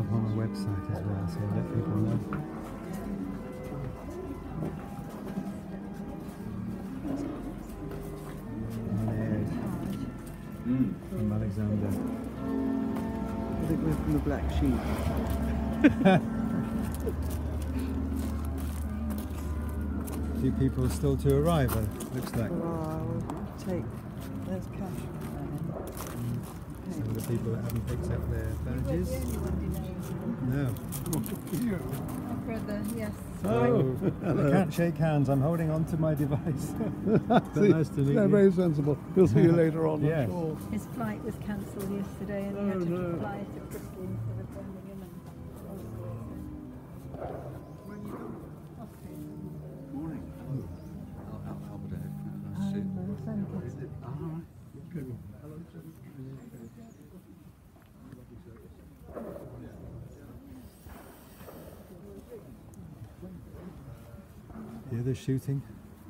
up on the website as well so let people know. Ed from Alexander. I think we're from the Black Sheep. A Few people still to arrive, it looks like. We'll take. There's cash. Some of the people that haven't picked up their badges. No. Brother, yes. Oh, I can't shake hands. I'm holding on to my device. but nice to meet They're you. very sensible. We'll see you later on, Yes. Sure. His flight was cancelled yesterday and he oh, had to fly to Bristol instead of Birmingham. The other shooting.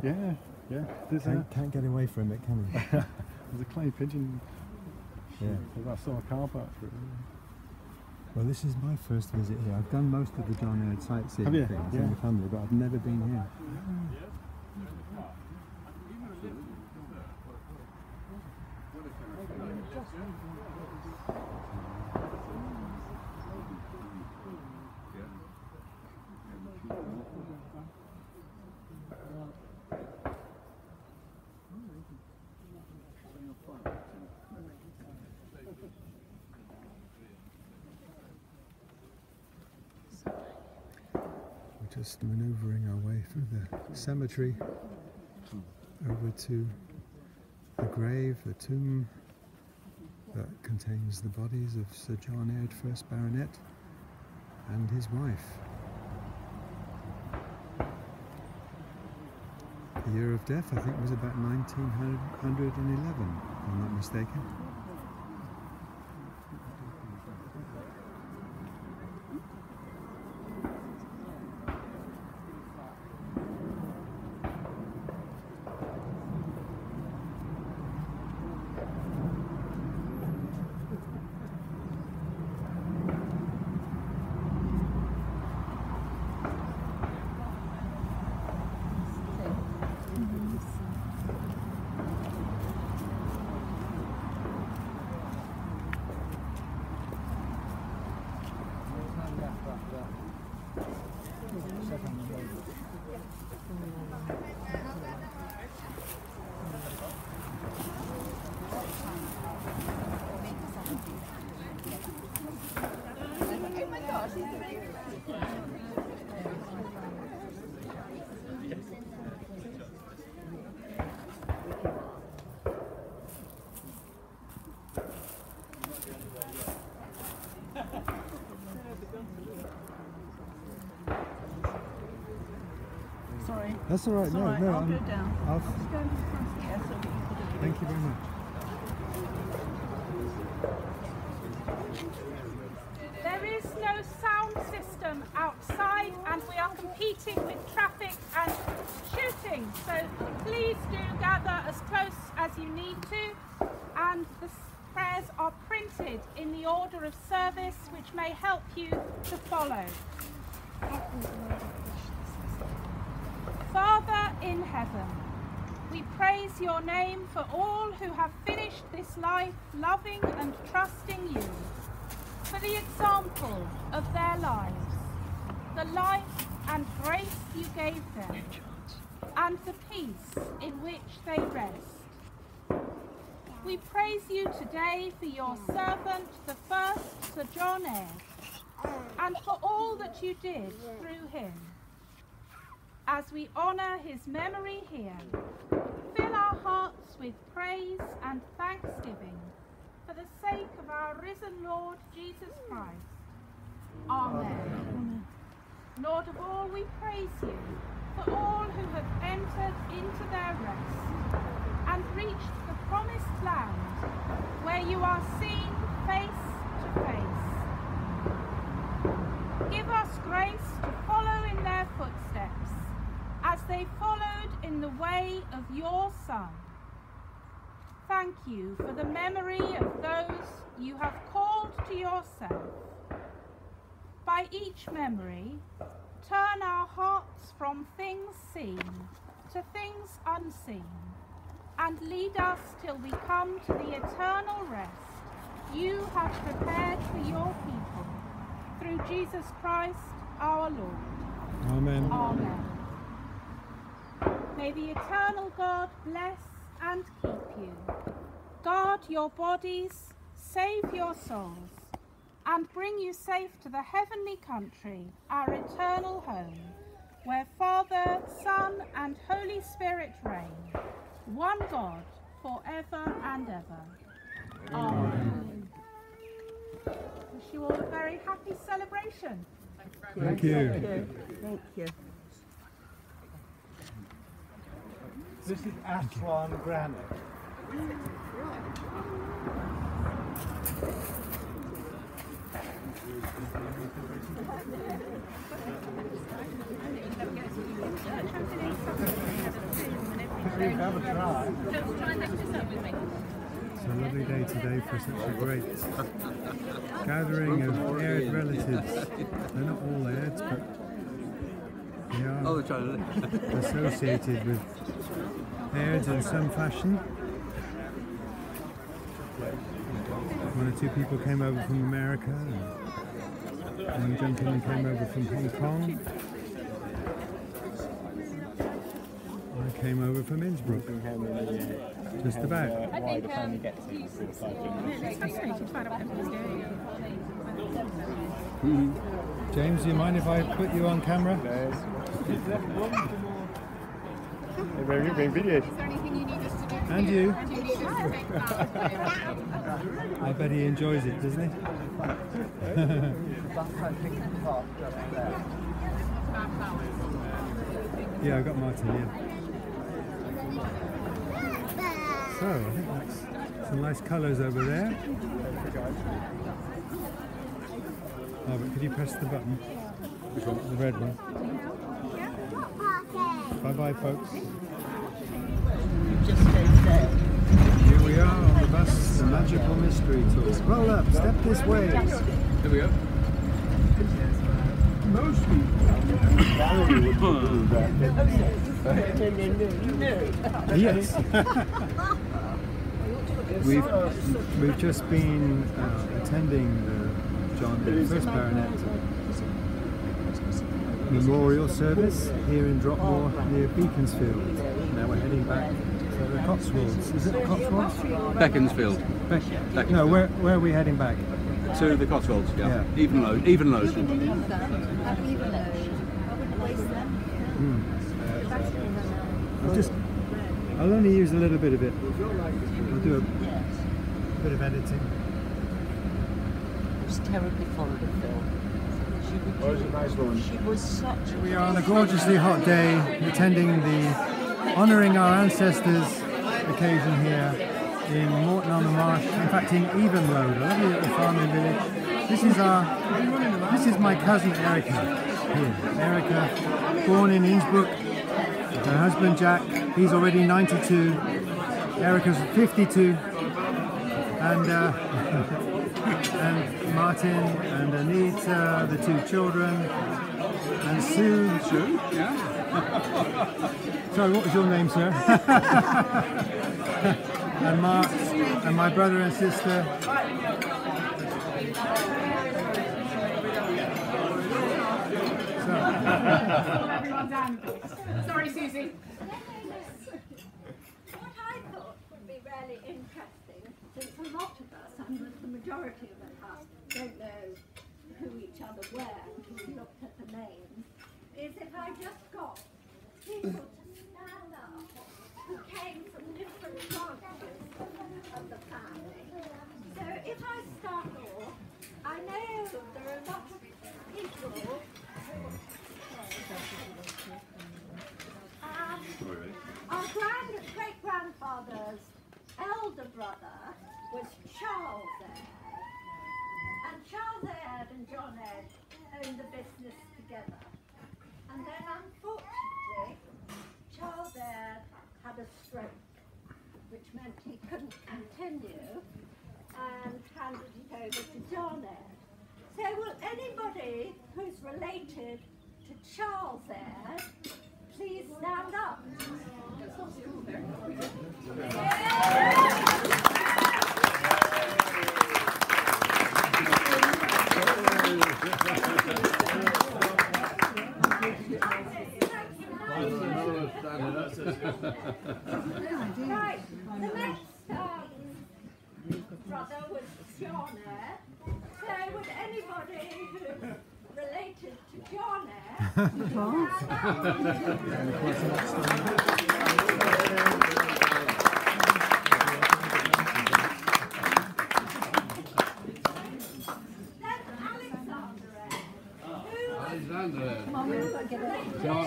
Yeah, yeah. There's Can't, can't get away from it, can we? there's a clay pigeon. Yeah. I saw a car park through. Well, this is my first visit here. I've done most of the John Aird sightseeing things Yeah. in the family, but I've never been here. We're just manoeuvring our way through the cemetery over to the grave, the tomb that contains the bodies of Sir John Aird, 1st Baronet, and his wife. Year of death, I think, was about 1911, if I'm not mistaken. Sorry. That's all right. It's no, all right, no. I'll I'm- go down. I'll- Just go in front here so that you can thank you very much. There is no sound system outside and we are competing with traffic and shooting. So please do gather as close as you need to and the prayers are printed in the order of service which may help you to follow. Father in heaven, we praise your name for all who have finished this life loving and trusting you for the example of their lives, the life and grace you gave them, and the peace in which they rest. We praise you today for your servant, the first Sir John Aird, and for all that you did through him. As we honour his memory here, fill our hearts with praise and thanksgiving for the sake of our risen Lord Jesus Christ. Amen. Lord of all, we praise you for all who have entered into their rest and reached the promised land where you are seen face to face. Give us grace to follow in their footsteps they followed in the way of your Son. Thank you for the memory of those you have called to yourself. By each memory, turn our hearts from things seen to things unseen, and lead us till we come to the eternal rest you have prepared for your people, through Jesus Christ our Lord. Amen. Amen. May the eternal God bless and keep you. Guard your bodies, save your souls, and bring you safe to the heavenly country, our eternal home, where Father, Son, and Holy Spirit reign, one God, forever and ever. Amen. Wish you all a very happy celebration. Thank you. Thank you. This is Aswan granite. Have a try. It's a lovely day today for such a great gathering of Aird relatives. They're not all Aird, but they Oh, are they're trying to. associated with airs in some fashion. One or two people came over from America, and one gentleman came over from Hong Kong. I came over from Innsbruck, just about. Mm-hmm. James, do you mind if I put you on camera? We're being videoed. And you. I bet he enjoys it, doesn't he? yeah, I got Martin here. So, I think that's some nice colours over there. Oh, but could you press the button? Which one? The red one. Bye bye, folks. Here we are on the bus, the Magical Mystery Tour. Roll up, step this way. Here we go. Most people would do that. Yes. we've, we've just been uh, attending the John the First Baronet memorial service here in Dropmore near Beaconsfield. Now we're heading back Cotswolds. Is it the Cotswolds? Beaconsfield. Beck- Beaconsfield. No, where, where are we heading back? To the Cotswolds, yeah. Yeah. Even low, even lows. Hmm. I'll just, I'll only use a little bit of it. I'll do a bit of editing. I was terribly fond of Phil. She would Oh, a nice woman. Was such We are on a gorgeously hot day attending the honouring our ancestors occasion here in Moreton on the Marsh, in fact in Evenlode, a lovely little farming village. This is our, this is my cousin Erica here. Erica, born in Innsbruck, her husband Jack, he's already 92, Erica's 52, and uh, and Martin and Anita, the two children, and Sue. Sue? Yeah. Sorry, what was your name, sir? and Mark, and my brother and sister. So everyone's angry. Sorry, Susie. What I thought would be really interesting, since a lot of us, and the majority of us, don't know who each other were until we looked at the names, is if I just got people to stand up who came from different branches of the family. So if I start off, I know there are a lot of people um, our grand great grandfather's elder brother was Charles Aird. And Charles Aird and John Aird owned the business together. And then unfortunately, Charles Aird had a stroke, which meant he couldn't continue and handed it over to John. So will anybody who's related to Charles Aird please stand up? Right, the next um, brother was John Aird. So would anybody who's related to John Aird then Alexander Aird. Who Alexander. Anybody John.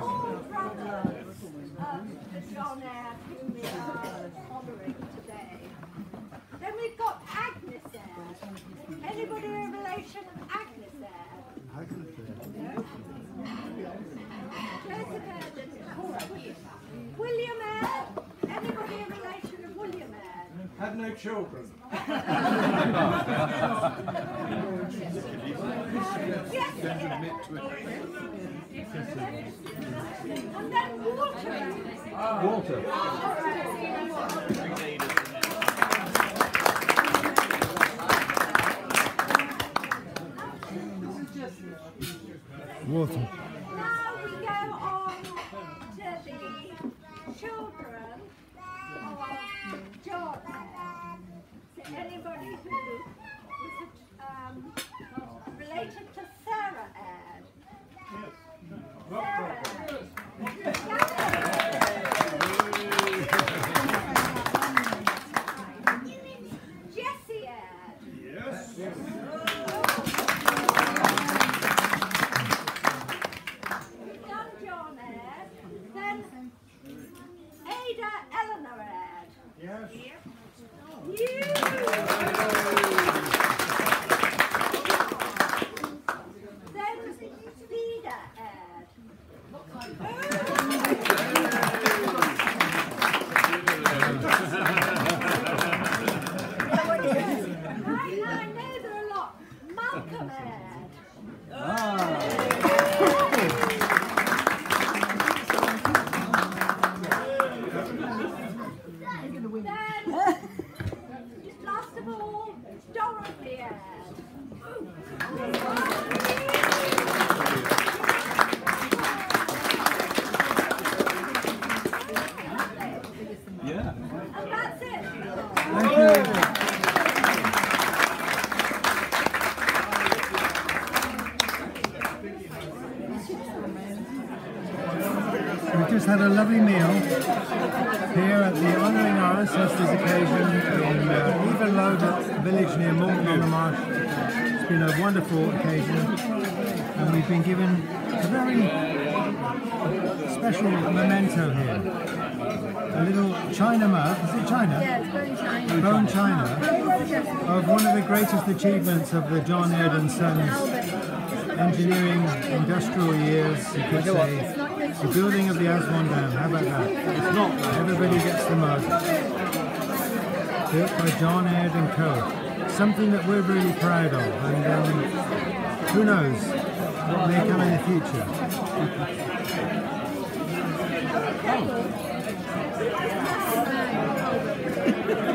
all brothers of the John Aird whom we are honouring today. Then we've got Agnes Aird. Anybody a relation of Agnes Aird? Joseph Aird didn't. William Aird. Anybody a relation of William Aird? Had no children. Yes, Aird. And then Walter Walter. Yes. Then Vida Aird. Right now, I know there are a lot. Malcolm Aird. Then, last of all, Dorothy Aird. Yeah. And that's it. Thank you. We just had a lovely meal here at the Honouring Our Ancestors occasion in uh, Evenlode, a village near Moreton on the Marsh. It's been a wonderful occasion and we've been given a very special memento here. A little china mug, is it china? Yeah, it's bone china. Bone china of one of the greatest achievements of the John Aird and Sons engineering industrial years, you could say. The building of the Aswan Dam, how about that? It's not. Everybody gets the mug. Built by John Aird and Co. Something that we're really proud of, and um, who knows what may come in the future.